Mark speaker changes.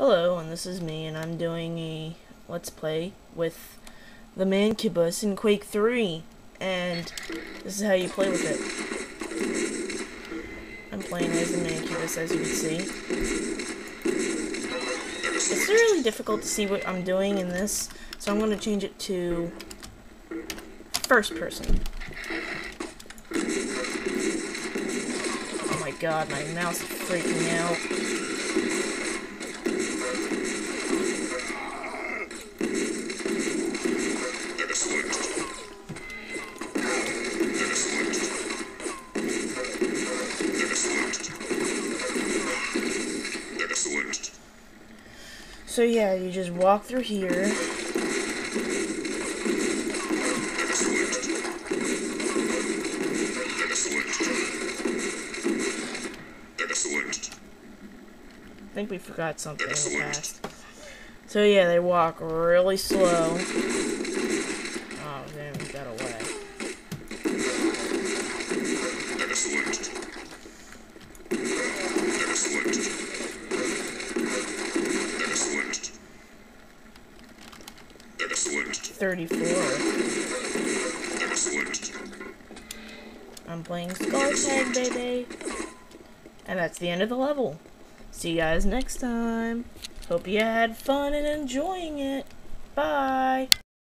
Speaker 1: Hello, and this is me, and I'm doing a Let's Play with the Mancubus in Quake 3, and this is how you play with it. I'm playing as the Mancubus, as you can see. It's really difficult to see what I'm doing in this, so I'm going to change it to first person. Oh my god, my mouse is freaking out. So yeah, you just walk through here. I think we forgot something in the past. So yeah, they walk really slow. Oh, then we got away.
Speaker 2: Excellent. Excellent. Excellent. Excellent.
Speaker 1: 34.
Speaker 2: Excellent.
Speaker 1: I'm playing Skulltag, baby. And that's the end of the level. See you guys next time. Hope you had fun and enjoying it. Bye.